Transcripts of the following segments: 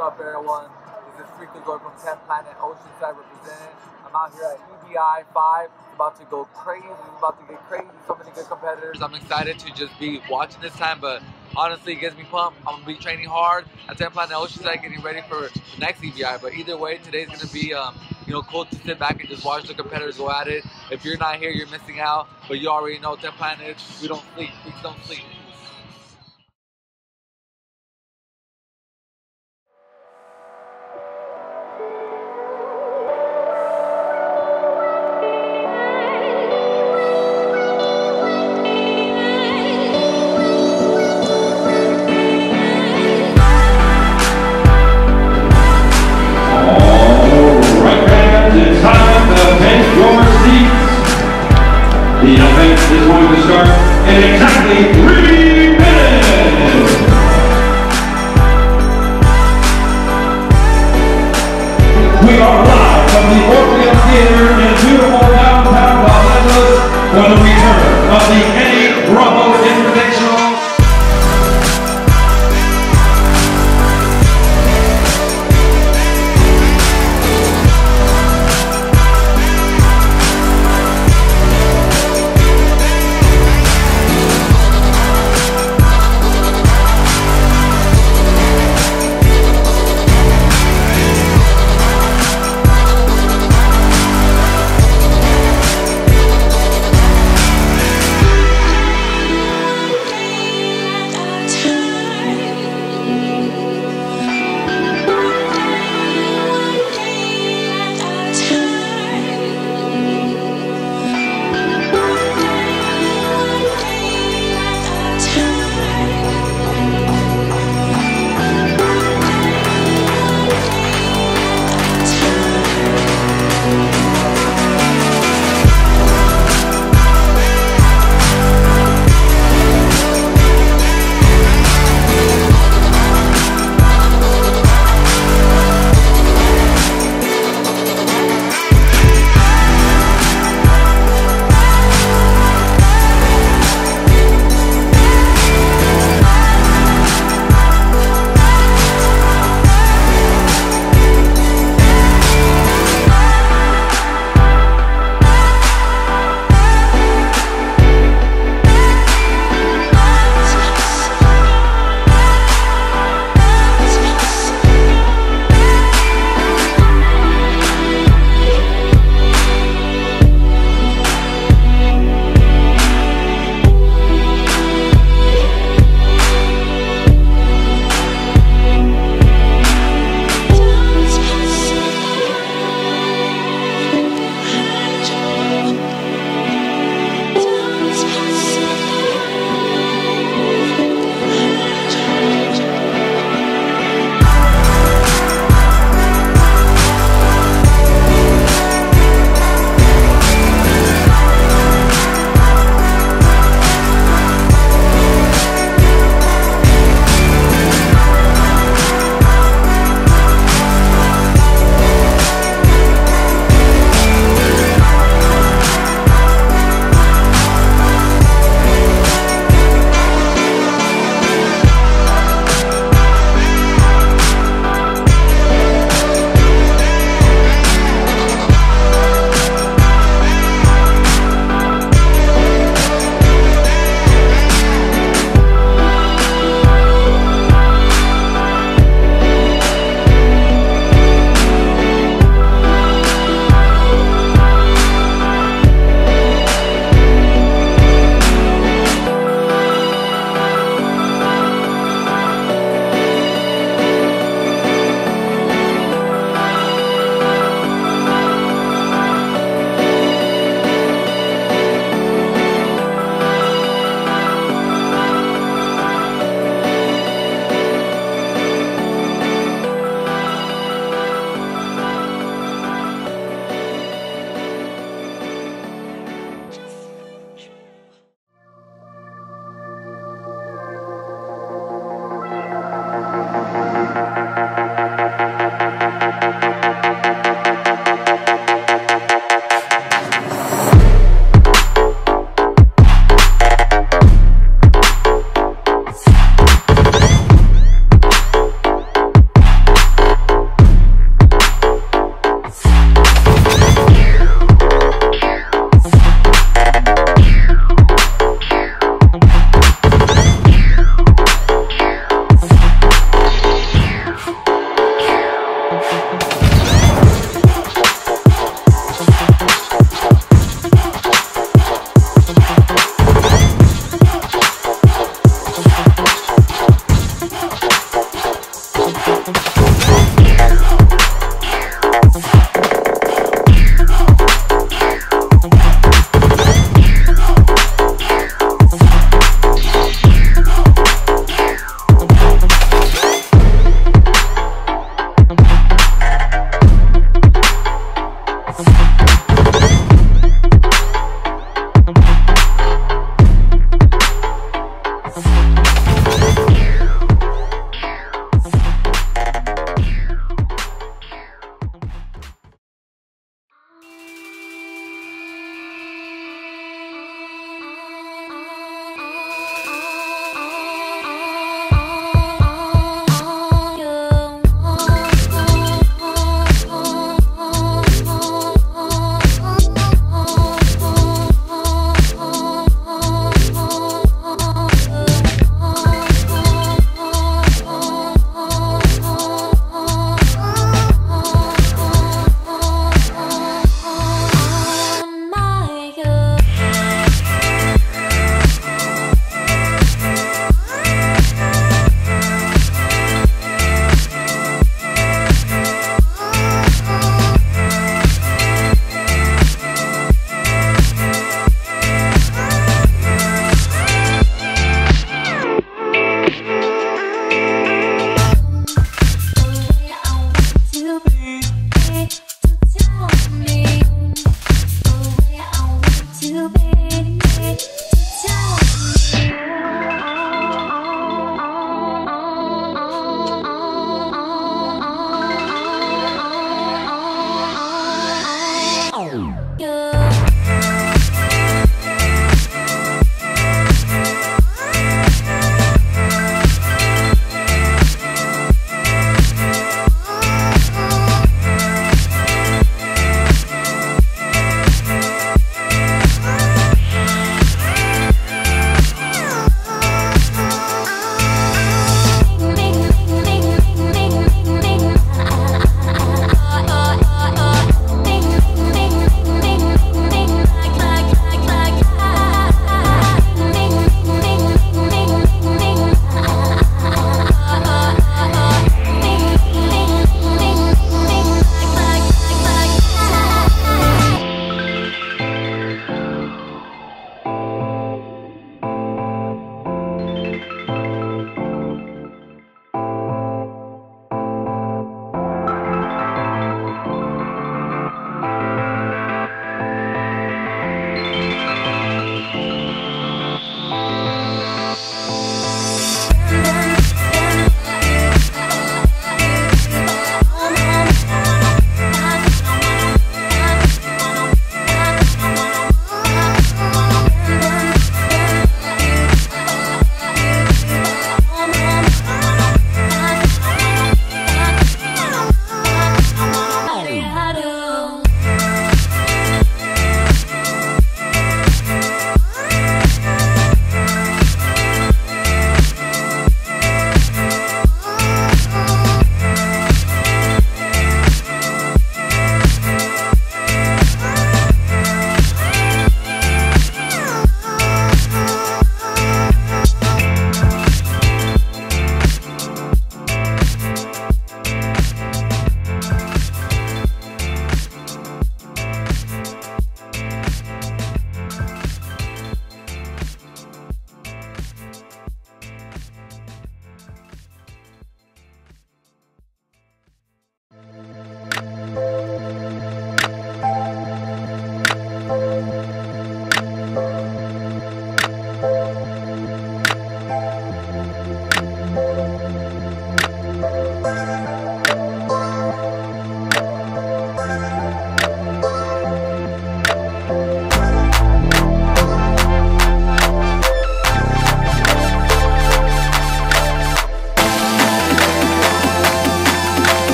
up, everyone? This is Freakahzoid from 10th Planet Oceanside representing. I'm out here at EBI 5. It's about to go crazy. It's about to get crazy. So many good competitors. I'm excited to just be watching this time, but honestly, it gets me pumped. I'm going to be training hard at 10th Planet Oceanside, getting ready for the next EBI. But either way, today's going to be, um, you know, cool to sit back and just watch the competitors go at it. If you're not here, you're missing out. But you already know 10th Planet, we don't sleep. We don't sleep.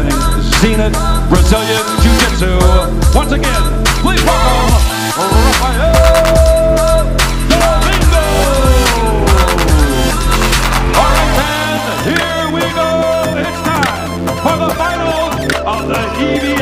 Representing Zenith Brazilian Jiu-Jitsu. Once again, please welcome Rafael Domingo! All right, fans, here we go. It's time for the finals of the EBI